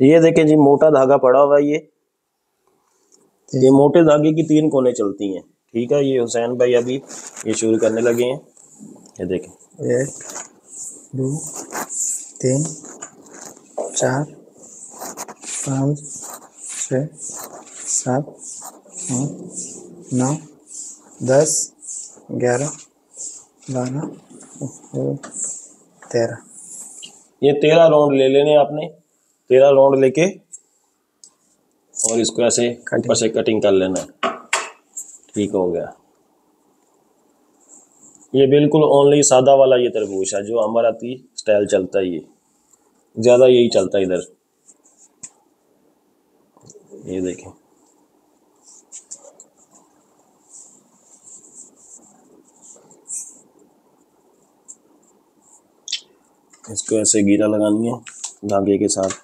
ये देखें जी मोटा धागा पड़ा हुआ है ये। ये मोटे धागे की तीन कोने चलती हैं। ठीक है ये हुसैन भाई अभी ये शुरू करने लगे हैं। ये देखें। एक दो तीन चार पाँच छ सात नौ दस ग्यारह बारह तेरह। ये तेरह राउंड ले लेने आपने। तेरह राउंड लेके और इसको ऐसे ऊपर से कटिंग कर लेना। ठीक हो गया। ये बिल्कुल ओनली सादा वाला ये तरबूज है जो हमारा थी स्टाइल चलता है ये ज़्यादा यही चलता है इधर। ये देखें। इसको ऐसे गिरा लगानी है धागे के साथ।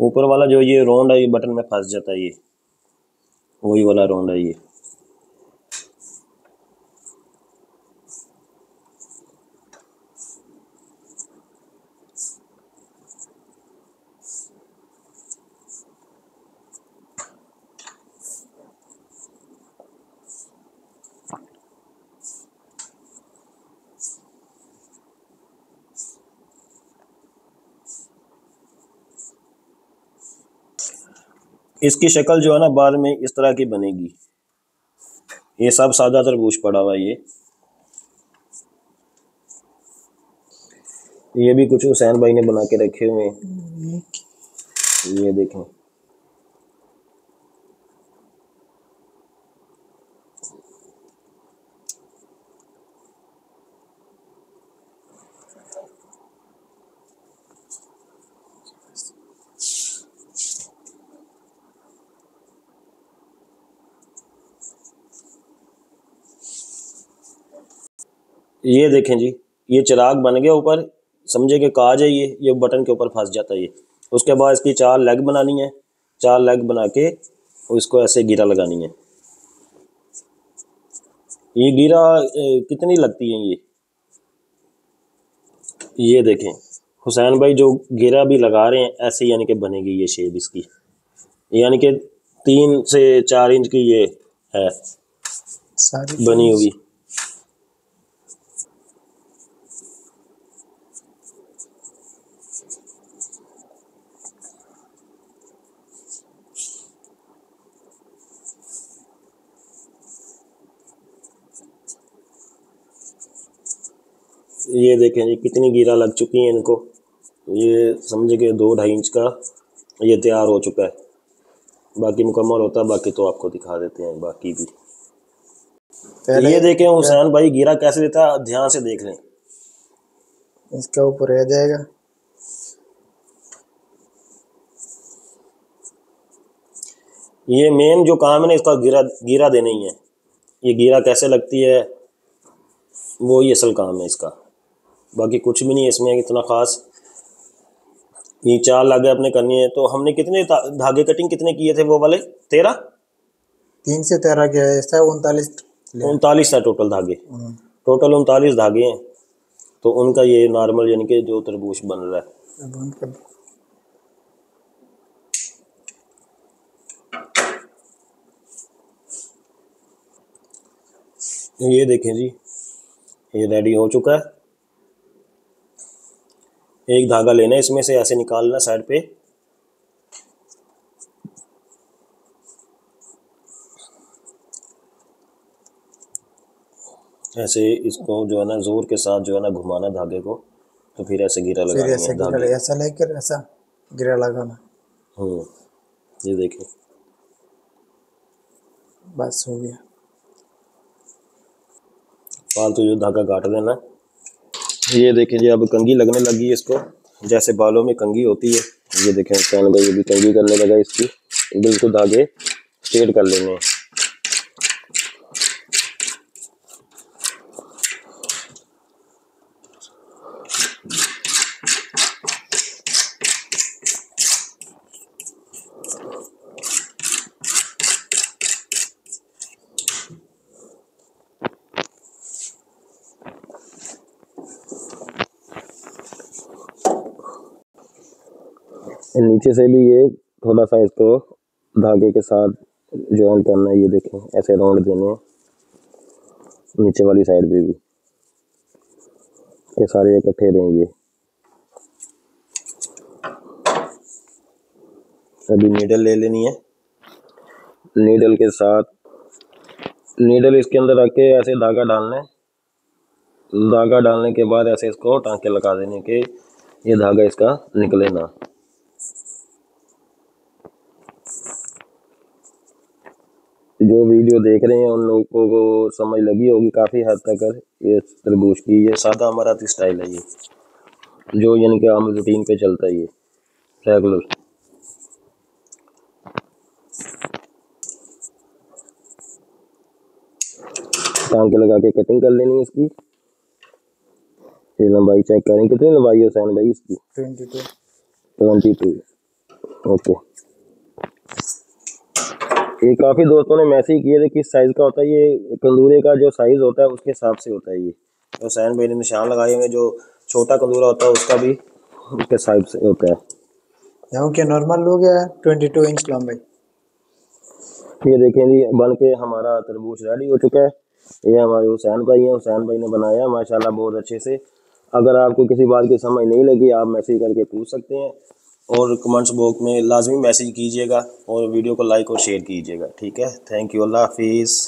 ऊपर वाला जो ये राउंड है, ये बटन में फंस जाता है ये। वही वाला राउंड है ये। इसकी शक्ल जो है ना बाद में इस तरह की बनेगी। ये सब सादा तरबूज पड़ा हुआ ये। ये भी कुछ हुसैन भाई ने बना के रखे हुए ये देखें। ये देखें जी ये चिराग बन गया ऊपर समझे कि काज है ये ये बटन के ऊपर फंस जाता है ये। उसके बाद इसकी चार लेग बनानी है चार लेग बना के और इसको ऐसे गिरा लगानी है। ये गिरा कितनी लगती है ये? ये देखें हुसैन भाई जो गिरा भी लगा रहे हैं ऐसे यानी कि बनेगी ये शेप इसकी। यानी कि तीन से चार इंच की ये है बनी होगी। ये देखें जी कितनी गिरा लग चुकी है इनको। ये समझे कि दो ढाई इंच का ये तैयार हो चुका है। बाकी मुकम्मल होता है बाकी तो आपको दिखा देते हैं बाकी भी। ये देखें हुसैन भाई गिरा कैसे देता है? ध्यान से देख लें। इसका ऊपर रह जाएगा। ये मेन जो काम है ना इसका गिरा गिरा देना ही है। ये गिरा कैसे लगती है? वो ही असल काम है इसका। बाकी कुछ भी नहीं है इसमें इतना ख़ास। ये चार लागे अपने करनी है। तो हमने कितने धागे कटिंग कितने किए थे वो वाले? तेरह? तीन से तेरह किया है। उनतालीस उनतालीस था टोटल धागे। हम्म। टोटल उनतालीस धागे हैं। तो उनका ये नॉर्मल यानी कि जो तरबूज बन रहा है। ये देखें जी ये रेडी हो चुका है एक धागा लेना है इसमें से ऐसे निकालना साइड पे। ऐसे इसको जो है ना ज़ोर के साथ जो है ना घुमाना धागे को तो फिर ऐसे गिरा लगा ऐसे गिरा ऐसा लेकर ऐसा गिरा लगाना। हम्म ये देखिए। बस हो गया। फालतू जो धागा काट देना। ये देखें जी, अब कंगी लगने लगी है इसको। जैसे बालों में कंगी होती है, ये देखें, चैन भाई ये भी कंगी करने लगा इसकी। बिल्कुल धागे स्ट्रेट कर लेने हैं नीचे से भी ये थोड़ा सा इसको धागे के साथ ज्वाइन करना है, ये देखें, ऐसे राउंड देने नीचे वाली साइड पे भी। ये सारे इकट्ठे रहेंगे अभी नीडल ले लेनी है। नीडल के साथ। नीडल इसके अंदर रख के ऐसे धागा डालना है। धागा डालने के बाद ऐसे इसको टांके लगा देने के ये धागा इसका निकले ना। जो वीडियो देख रहे हैं उन लोगों को समझ लगी होगी काफ़ी हद तक ये तरबूज की ये सादा अमराती स्टाइल है ये। जो यानी कि आम रूटीन पे चलता है ये रेगुलर टांके लगा के कटिंग कर लेनी है इसकी। ये लंबाई चेक करें कितनी लंबाई है हुसैन भाई इसकी? Twenty two twenty two okay ये काफ़ी दोस्तों ने मैसेज किए थे किस साइज़ का होता है ये कंदूरे का जो साइज़ होता है उसके हिसाब से होता है ये। तो सैन भाई ने निशान लगाए हुए जो छोटा कंदूरा होता है उसका भी उसके साइज़ से होता है। यहाँ के नॉर्मल लोग है ट्वेंटी टू इंच लंबाई। ये देखें जी बन के हमारा तरबूज रेडी हो चुका है। ये हमारे हुसैन भाई हैं हुसैन भाई ने बनाया माशाल्लाह बहुत अच्छे से। अगर आपको किसी बात की समझ नहीं लगी आप मैसेज करके पूछ सकते हैं। और कमेंट्स बॉक्स में लाजमी मैसेज कीजिएगा और वीडियो को लाइक और शेयर कीजिएगा। ठीक है? थैंक यू अल्लाह हाफिज़।